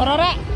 あらら